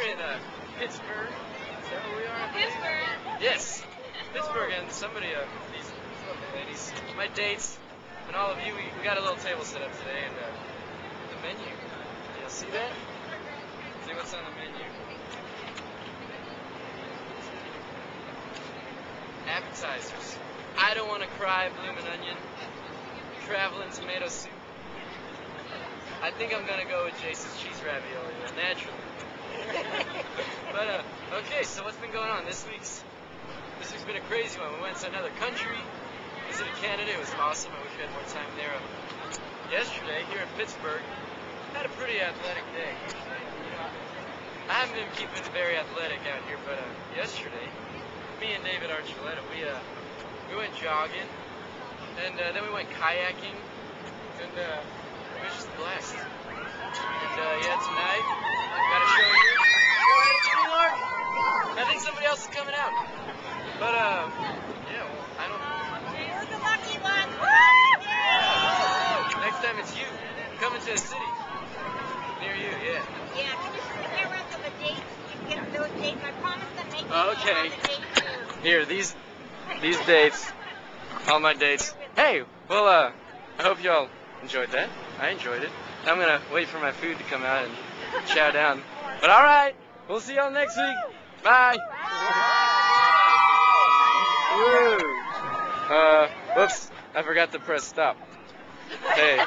here in uh, Pittsburgh. We are. Pittsburgh. Yes, Pittsburgh, and somebody, uh, these lovely ladies, my dates, and all of you. We, we got a little table set up today, and uh, the menu. You'll see that. See what's on the menu. Appetizers. I don't want to cry, bloomin' onion. Traveling tomato soup. I think I'm gonna go with Jason's cheese ravioli, naturally. but uh, okay, so what's been going on this week's? This week's been a crazy one. We went to another country, visited Canada. It was awesome. I wish we had more time there. Yesterday, here in Pittsburgh, had a pretty athletic day. I haven't been keeping very athletic out here, but uh, yesterday, me and David Archuleta, we uh, we went jogging, and uh, then we went kayaking, and uh, it was just blast. And uh, yeah, tonight, gotta show you. Go ahead, Jimmy Lark. I think somebody else is coming out. But uh, yeah, well, I don't. You're the lucky one. Next time it's you coming to a city near you. Yeah. Yeah, can you with us the dates? You can get those dates. I promise to make Okay. the. Here, these these dates, all my dates. Hey, well, uh, I hope y'all enjoyed that. I enjoyed it. I'm gonna wait for my food to come out and chow down. But all right, we'll see y'all next week. Bye. Woo. Uh, whoops, I forgot to press stop. Hey.